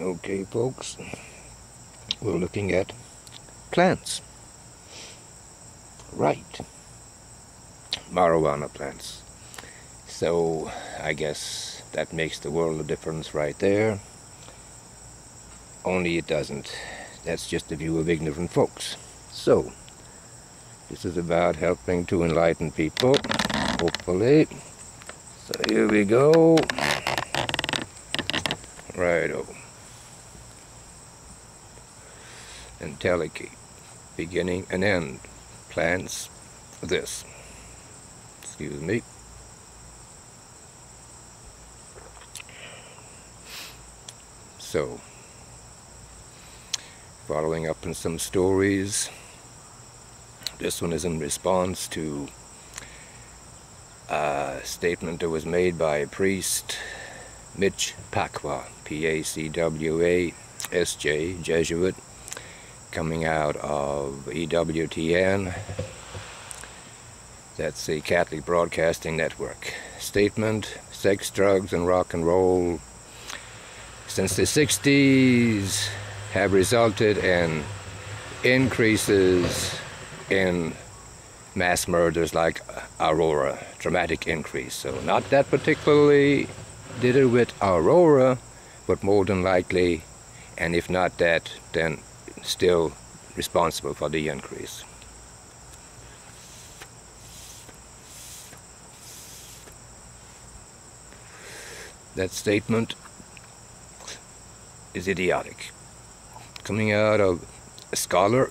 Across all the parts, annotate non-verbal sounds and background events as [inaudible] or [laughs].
Okay, folks, we're looking at plants. Right. Marijuana plants. So, I guess that makes the world a difference right there. Only it doesn't. That's just the view of ignorant folks. So, this is about helping to enlighten people, hopefully. So here we go. Righto. Entelechy, beginning and end. Plants, this. Excuse me. So, following up on some stories. This one is in response to a statement that was made by a priest, Mitch Pacwa, P-A-C-W-A, S-J, Jesuit, coming out of EWTN. That's the Catholic Broadcasting Network. Statement, sex, drugs, and rock and roll since the 60s have resulted in increases in mass murders like Aurora, dramatic increase. So not that particularly did it with Aurora, but more than likely, and if not that, then still responsible for the increase. That statement is idiotic. Coming out of a scholar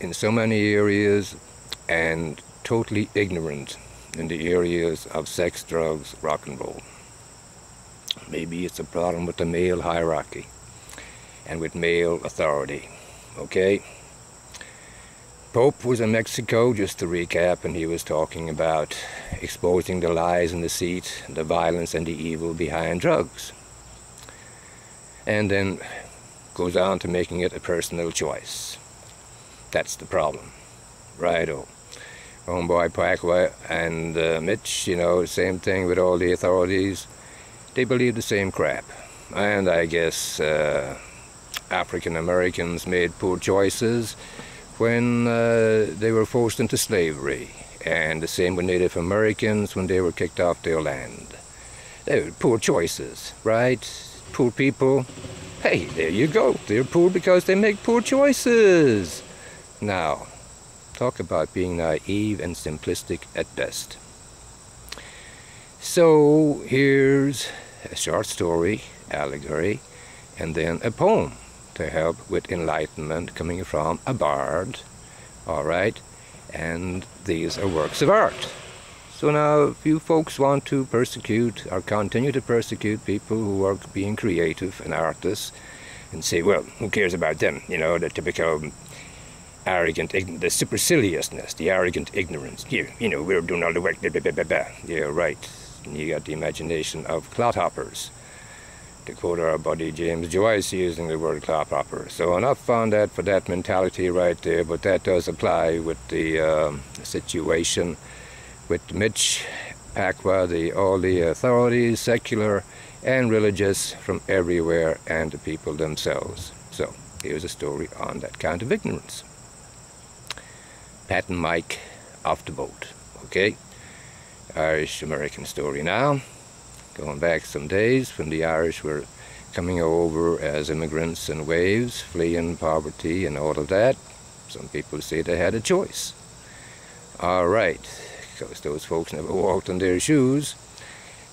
in so many areas and totally ignorant in the areas of sex, drugs, rock and roll. Maybe it's a problem with the male hierarchy and with male authority. Okay? Pope was in Mexico, just to recap, and he was talking about exposing the lies and deceit, the violence and the evil behind drugs. And then goes on to making it a personal choice. That's the problem. Righto. Homeboy Pacwa and uh, Mitch, you know, same thing with all the authorities. They believe the same crap. And I guess uh, African Americans made poor choices when uh, they were forced into slavery, and the same with Native Americans when they were kicked off their land. They were poor choices, right? Poor people. Hey, there you go. They're poor because they make poor choices. Now, talk about being naive and simplistic at best. So, here's a short story, allegory, and then a poem to help with enlightenment coming from a bard. All right, and these are works of art. So now, if you folks want to persecute or continue to persecute people who are being creative and artists, and say, well, who cares about them? You know, the typical arrogant, the superciliousness, the arrogant ignorance. Here, you know, we're doing all the work. Blah, blah, blah, blah. Yeah, right. And you got the imagination of clodhoppers to quote our buddy James Joyce using the word clodhopper. So enough on that for that mentality right there, but that does apply with the um, situation with Mitch Pacwa, the, all the authorities, secular and religious from everywhere, and the people themselves. So here's a story on that kind of ignorance. Pat and Mike off the boat, okay? Irish American story now going back some days when the Irish were coming over as immigrants in waves, fleeing poverty and all of that. Some people say they had a choice. All right, because those folks never [laughs] walked in their shoes.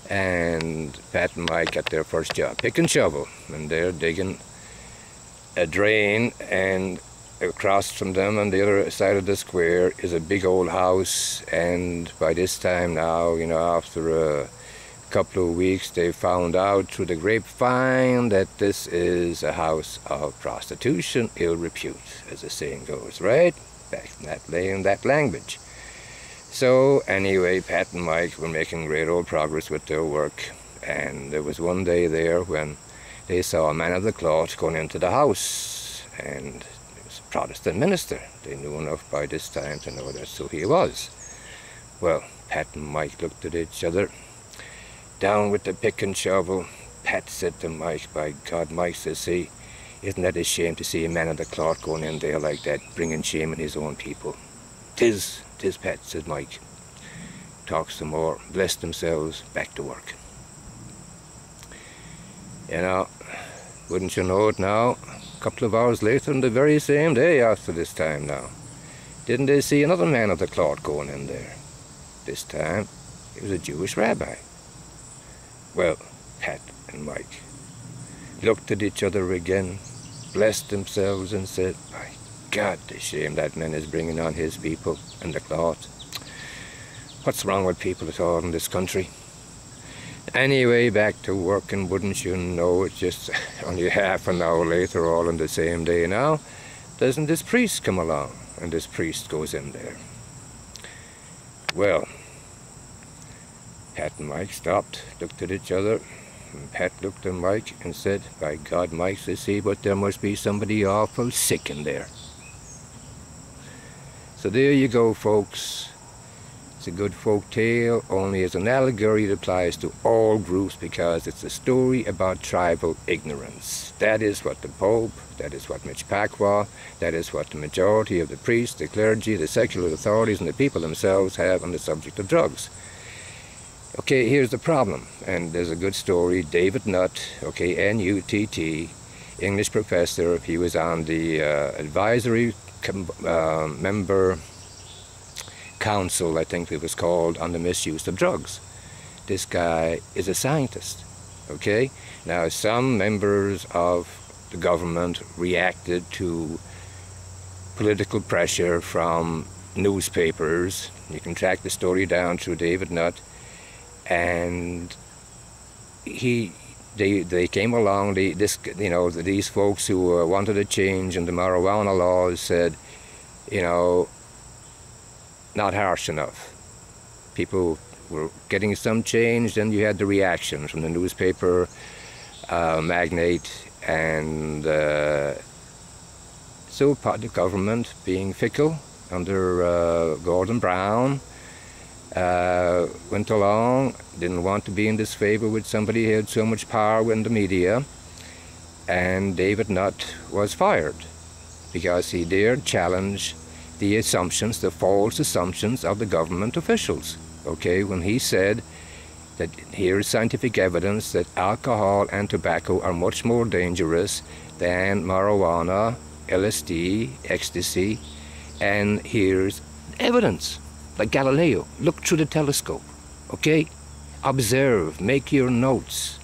And Pat and Mike got their first job, pick and shovel, and they're digging a drain and across from them on the other side of the square is a big old house and by this time now you know after a couple of weeks they found out through the grapevine that this is a house of prostitution, ill repute, as the saying goes, right? Back in that, in that language. So anyway, Pat and Mike were making great old progress with their work, and there was one day there when they saw a man of the cloth going into the house, and it was a Protestant minister. They knew enough by this time to know that's who he was. Well, Pat and Mike looked at each other down with the pick and shovel, Pat said to Mike, by God, Mike says, see, isn't that a shame to see a man of the cloth going in there like that, bringing shame on his own people? Tis, tis, Pat, said Mike. Talk some more, bless themselves, back to work. You know, wouldn't you know it now, a couple of hours later on the very same day after this time now, didn't they see another man of the cloth going in there? This time, it was a Jewish rabbi. Well, Pat and Mike looked at each other again, blessed themselves, and said, My God, the shame that man is bringing on his people and the cloth. What's wrong with people at all in this country? Anyway, back to work, and wouldn't you know it, just [laughs] only half an hour later, all on the same day now, doesn't this priest come along? And this priest goes in there. Well, Pat and Mike stopped, looked at each other, and Pat looked at Mike and said, By God, Mike, says he, but there must be somebody awful sick in there. So there you go, folks. It's a good folk tale, only as an allegory it applies to all groups because it's a story about tribal ignorance. That is what the Pope, that is what Mitch Pacwa, that is what the majority of the priests, the clergy, the secular authorities, and the people themselves have on the subject of drugs. Okay, here's the problem, and there's a good story. David Nutt, okay, N-U-T-T, English professor. He was on the uh, advisory uh, member council, I think it was called, on the misuse of drugs. This guy is a scientist, okay? Now, some members of the government reacted to political pressure from newspapers. You can track the story down through David Nutt. And he, they, they came along, this, you know, these folks who uh, wanted a change in the marijuana laws said, you know, not harsh enough. People were getting some change, then you had the reaction from the newspaper uh, magnate, and uh, so part the government being fickle under uh, Gordon Brown uh, went along, didn't want to be in disfavor with somebody who had so much power in the media, and David Nutt was fired because he dared challenge the assumptions, the false assumptions of the government officials. Okay, when he said that here is scientific evidence that alcohol and tobacco are much more dangerous than marijuana, LSD, ecstasy, and here's evidence, like Galileo. Look through the telescope, okay? Observe, make your notes.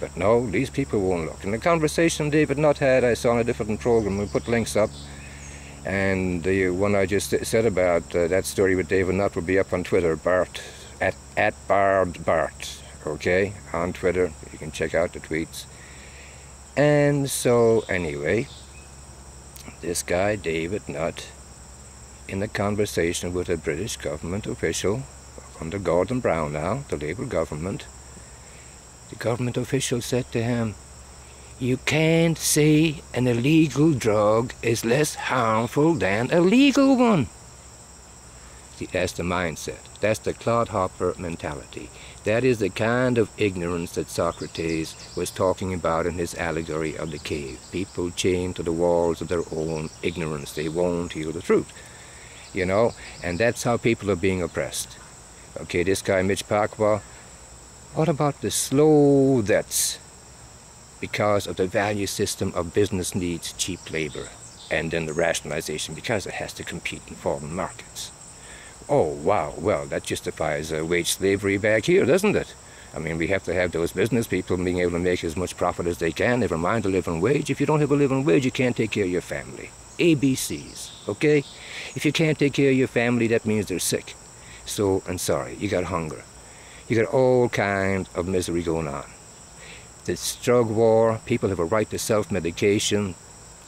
But no, these people won't look. In the conversation David Nutt had, I saw on a different program, we put links up, and the one I just said about uh, that story with David Nutt will be up on Twitter, Bart, at, at Bard Bart, okay, on Twitter. You can check out the tweets. And so, anyway, this guy, David Nutt, in a conversation with a British government official, under Gordon Brown now, the Labour government, the government official said to him, you can't say an illegal drug is less harmful than a legal one. See, that's the mindset. That's the clodhopper mentality. That is the kind of ignorance that Socrates was talking about in his allegory of the cave. People chained to the walls of their own ignorance. They won't hear the truth. You know? And that's how people are being oppressed. Okay, this guy Mitch Pacwa, what about the slow deaths because of the value system of business needs cheap labor and then the rationalization because it has to compete in foreign markets. Oh, wow, well, that justifies uh, wage slavery back here, doesn't it? I mean, we have to have those business people being able to make as much profit as they can, never mind a living wage. If you don't have a living wage, you can't take care of your family. ABCs, okay? If you can't take care of your family, that means they're sick. So, I'm sorry, you got hunger. You got all kinds of misery going on. This drug war, people have a right to self-medication.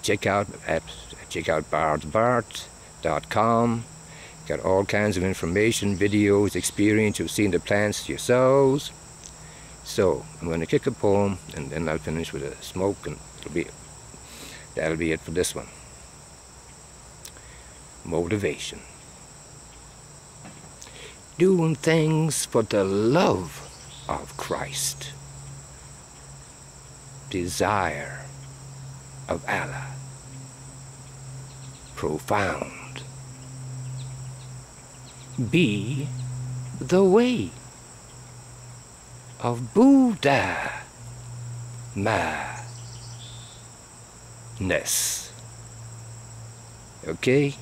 Check out at check out bardbart.com. Got all kinds of information, videos, experience. You've seen the plants yourselves. So I'm going to kick a poem, and then I'll finish with a smoke, and it'll be that'll be it for this one. Motivation. Doing things for the love of Christ desire of Allah. Profound. Be the way of Buddha madness. Okay?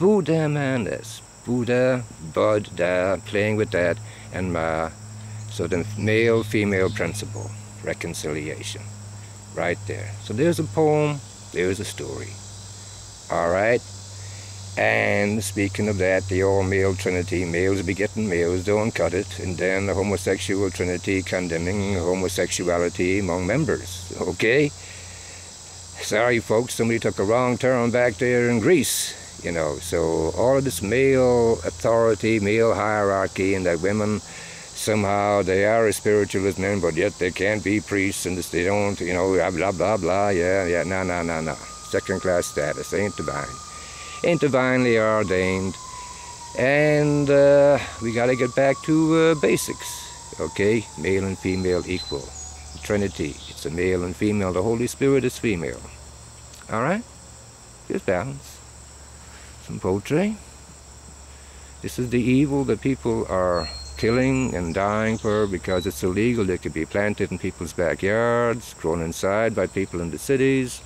Buddha madness. Buddha, Buddha, playing with that, and Ma. So the male female principle, reconciliation. Right there. So there's a poem, there's a story. Alright? And speaking of that, the all male trinity, males begetting males, don't cut it. And then the homosexual trinity condemning homosexuality among members. Okay? Sorry, folks, somebody took a wrong turn back there in Greece. You know, so all of this male authority, male hierarchy, and that women somehow they are as spiritual as men, but yet they can't be priests and they don't, you know, blah, blah, blah. Yeah, yeah, no, no, no, no. Second class status, ain't divine ain't divinely ordained. And uh, we got to get back to uh, basics, okay? Male and female equal. Trinity, it's a male and female. The Holy Spirit is female. All right? Just balance. Some poetry. This is the evil that people are killing and dying for because it's illegal. They could be planted in people's backyards, grown inside by people in the cities.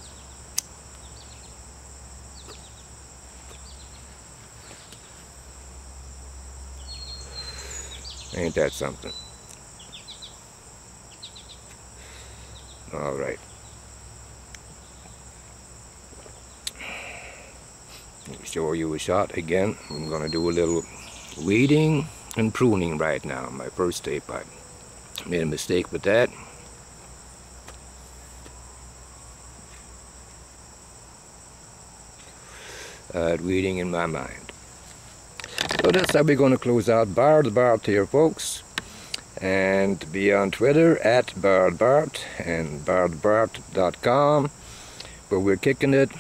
Ain't that something? All right. Show you a shot again. I'm to do a little weeding and pruning right now. My first tape, I made a mistake with that. Uh, weeding in my mind. So that's how we're to close out Bard Bart here, folks. And be on Twitter at Bard Bart and bardbart.com where we're kicking it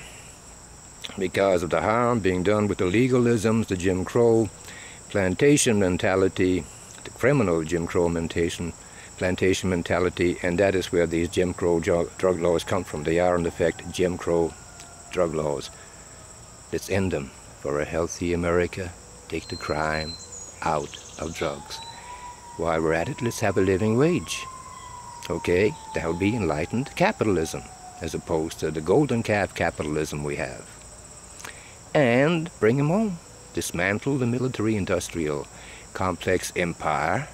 because of the harm being done with the legalisms, the Jim Crow plantation mentality, the criminal Jim Crow mentation, plantation mentality, and that is where these Jim Crow drug laws come from. They are, in effect, Jim Crow drug laws. Let's end them for a healthy America take the crime out of drugs. While we're at it, let's have a living wage. Okay, that would be enlightened capitalism, as opposed to the golden calf capitalism we have. And bring them home. Dismantle the military-industrial complex empire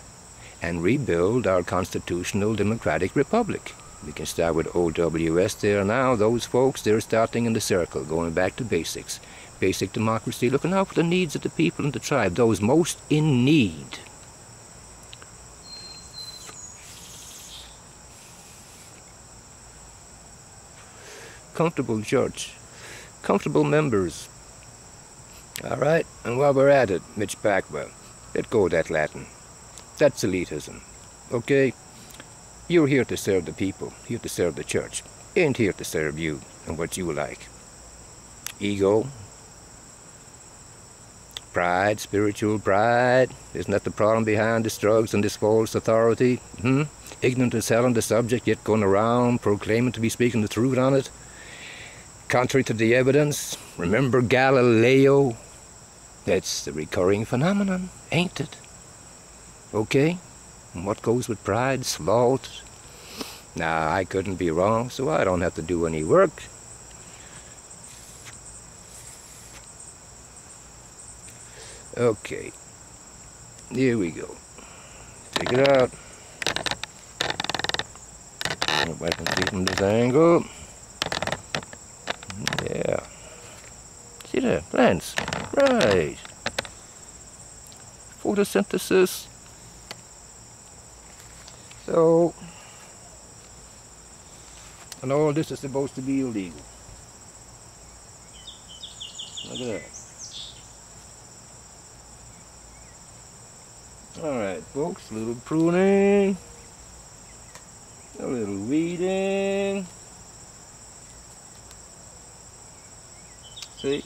and rebuild our constitutional democratic republic. We can start with OWS there now. Those folks, they're starting in the circle, going back to basics basic democracy, looking out for the needs of the people and the tribe, those most in need. Comfortable church, comfortable members. All right, and while we're at it, Mitch Pacwa, let go that Latin. That's elitism, okay? You're here to serve the people, here to serve the church, ain't here to serve you and what you like. Ego, Pride, spiritual pride. Isn't that the problem behind this drugs and this false authority? Hmm? Ignorant and selling the subject, yet going around proclaiming to be speaking the truth on it? Contrary to the evidence, remember Galileo? That's the recurring phenomenon, ain't it? Okay? And what goes with pride? Sloth? Nah, I couldn't be wrong, so I don't have to do any work. Okay. Here we go. Take it out. Hope I can from this angle. Yeah. Plants. Right. Photosynthesis. So, and all this is supposed to be illegal. Look at that. Alright folks, a little pruning, a little weeding. See?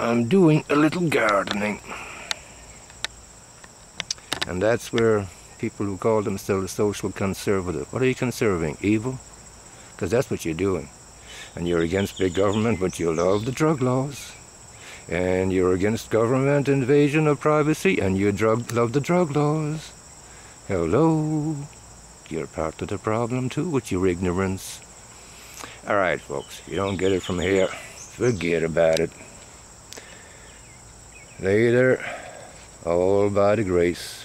I'm doing a little gardening. And that's where people who call themselves social conservative. What are you conserving? Evil? Because that's what you're doing. And you're against big government, but you love the drug laws. And you're against government invasion of privacy, and you drug, love the drug laws. Hello? You're part of the problem too with your ignorance. Alright, folks, if you don't get it from here. Forget about it. Later, all by the grace.